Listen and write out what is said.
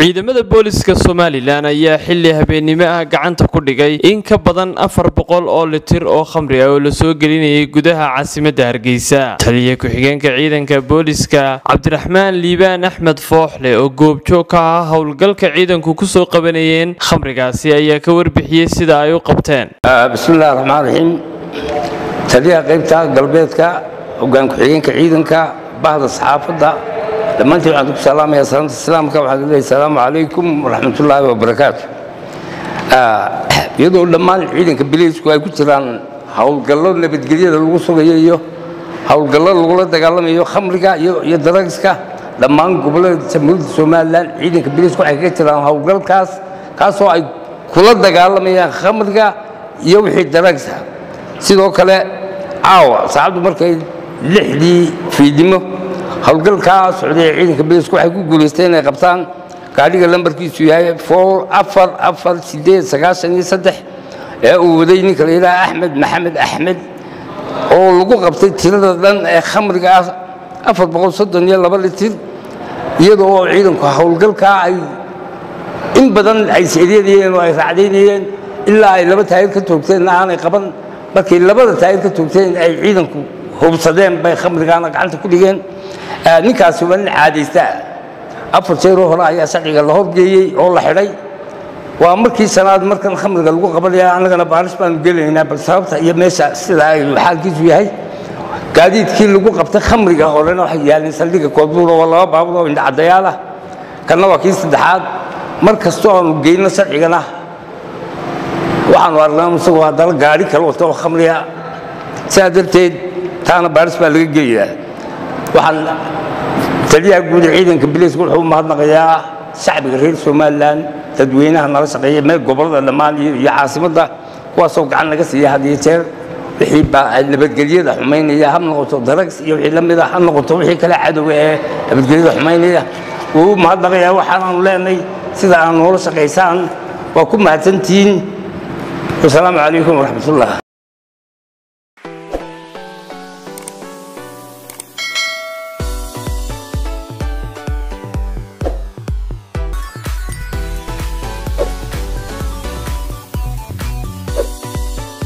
ciidamada booliska somalilan ayaa xili habeennimo ah gacanta ku dhigay in ka badan afar boqol oo litir oo khamri ah oo la soo gelinayay gudaha caasimadda hargeysa. Taliya ku-xigeenka ciidanka booliska cabdiraxmaan liibaan axmed fooxle oo goobjoog ka ah howlgalka ciidanku ku soo qabanayeen khamrigaasi ayaa ka warbixiyey sida ay u qabteen. Bismillahi raxmaan raxiim taliyaha qaybta galbeedka hogaan ku-xigeenka ciidanka bahda saxaafadda dhammaantiin waxaan ku salaamaya salaamta islaamka waxaan leeyahay asalaamu calaykum waraxmatullaahi wabarakaatu. Iyadoo dhammaan ciidanka biliisku ay ku jiraan howlgallo nabadgelyada lagu sugayo iyo howlgallo lagula dagaalamayo khamriga iyo daragska dhammaan gobollada jamhuuriyadda somalilan ciidanka biliisku waxay kaga jiraan howlgalkaas kaasoo ay kula dagaalamayaan khamriga iyo wixii daragsa. Sidoo kale caawa saacaddu markay lixdii fiidimo howlgalkaa socday ciidanka biliisku waxay ku guulaysteen inay qabtaan gaadhiga lambarkiisu yahay ee uu waday ninka la yidhaha axmed maxamed axmed oo lagu qabtay tirada dhan ee khamriga ah litir iyadoo ciidanku howlgalkaa ay in badan ay seedeynayeen oo ay raacdaynayeen ilaa ay laba taayir ka toogteenna aanay qaban. Markay labada taayir ka toogteen ay ciidanku hubsadeen bay khamrigaana gacanta ku dhigeen ninkaasi waa nin caadaysta. Afar jeeroo hore ayaa sharciga la horgeeyey oo la xidhay. Waa markii sanaad markan khamriga lagu qabanaya annagana baaris baanu gelinaynaa bal sababta iyo meesha sida ay xaalkiisu yahay. Gaadiidkii lagu qabtay khamriga horena waxay yaaleen saldhigga koodbuura waa laba baabur oo indhacadayaal ah kanna waa kii saddexaad. Mar kastoo aanu geyno sharcigana waxaanu arnaa isagoo haddana gaadhi kale wata oo khamriga sidaa darteed taana baaris baa laga gelayaa waxaan taliyaha guud ee ciidanka biliiska wuxuu u mahadnaqayaa shacbiga reer somalilan dadweynaha nala shaqeeya meel gobollada dhammaan iyo caasimadda kuwaasoo gacan naga siiya had iyo jeer. Wixii nabadgelyada xumaynaya ha noqoto darags iyo wixii la mida ha noqoto wixii kale cadowga ee nabadgelyada xumaynaya. Wuu u mahadnaqayaa waxaanaanu leenahay sida aan noola shaqaysaan. Waa ku mahadsantihiin wasalaamu calaykum waraxmatullah